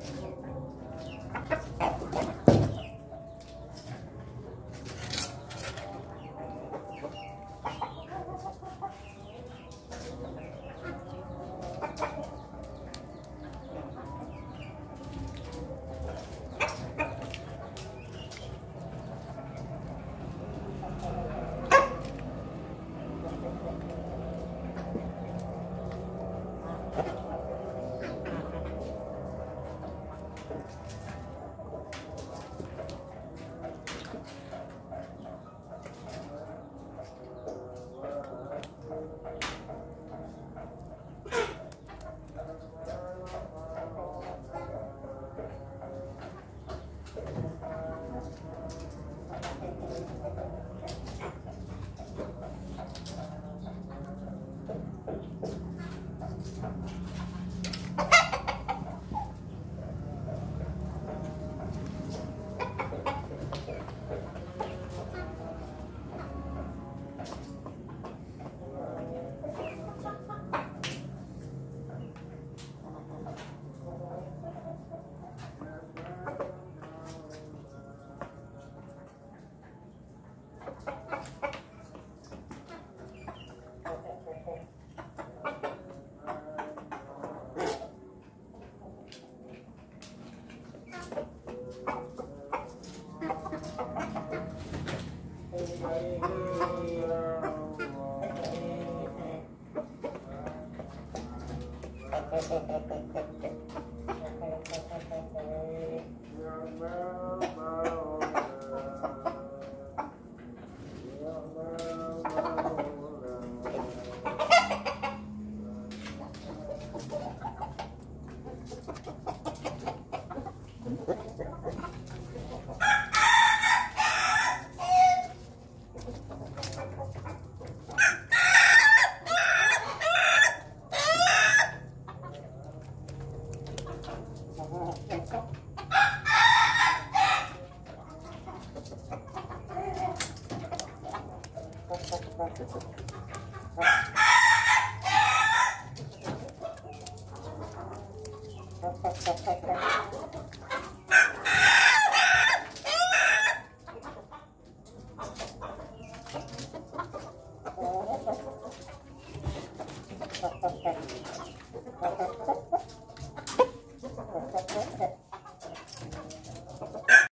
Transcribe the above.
Yeah. Ha ha ha ha ha. Ha ha ha.